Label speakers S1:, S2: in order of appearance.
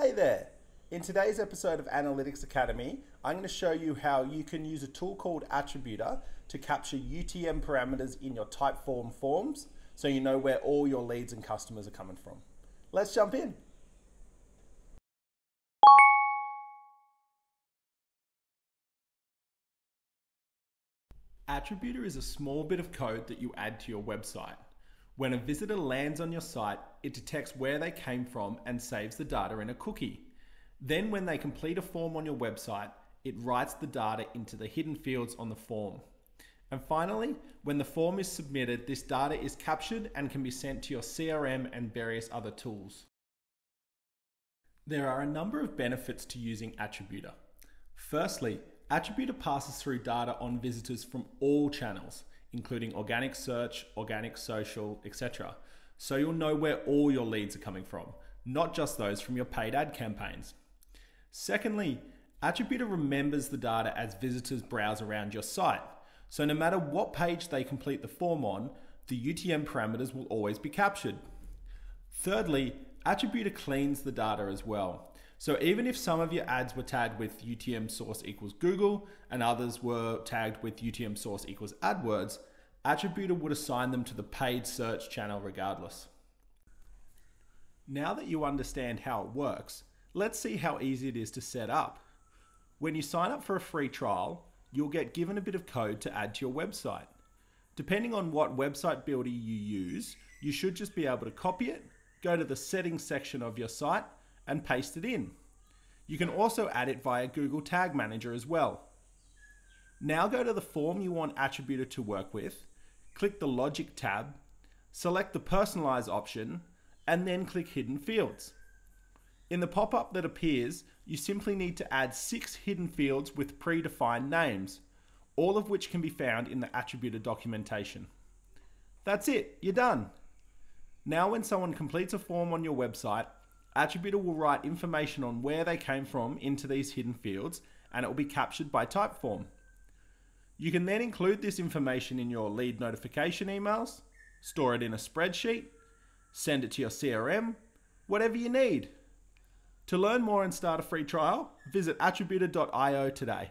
S1: Hey there! In today's episode of Analytics Academy, I'm going to show you how you can use a tool called Attributer to capture UTM parameters in your Typeform forms so you know where all your leads and customers are coming from. Let's jump in. Attributer is a small bit of code that you add to your website. When a visitor lands on your site, it detects where they came from and saves the data in a cookie. Then, when they complete a form on your website, it writes the data into the hidden fields on the form. And finally, when the form is submitted, this data is captured and can be sent to your CRM and various other tools. There are a number of benefits to using Attributer. Firstly, Attributer passes through data on visitors from all channels, including organic search, organic social, etc. So you'll know where all your leads are coming from, not just those from your paid ad campaigns. Secondly, Attributer remembers the data as visitors browse around your site. So no matter what page they complete the form on, the UTM parameters will always be captured. Thirdly, Attributer cleans the data as well. So even if some of your ads were tagged with UTM source equals Google and others were tagged with UTM source equals AdWords, Attributer would assign them to the paid search channel regardless. Now that you understand how it works, let's see how easy it is to set up. When you sign up for a free trial, you'll get given a bit of code to add to your website. Depending on what website builder you use, you should just be able to copy it, go to the settings section of your site, and paste it in. You can also add it via Google Tag Manager as well. Now go to the form you want Attributer to work with, click the Logic tab, select the Personalize option, and then click Hidden Fields. In the pop-up that appears, you simply need to add six hidden fields with predefined names, all of which can be found in the Attributer documentation. That's it, you're done. Now when someone completes a form on your website, Attributer will write information on where they came from into these hidden fields and it will be captured by Typeform. You can then include this information in your lead notification emails, store it in a spreadsheet, send it to your CRM, whatever you need. To learn more and start a free trial, visit attributer.io today.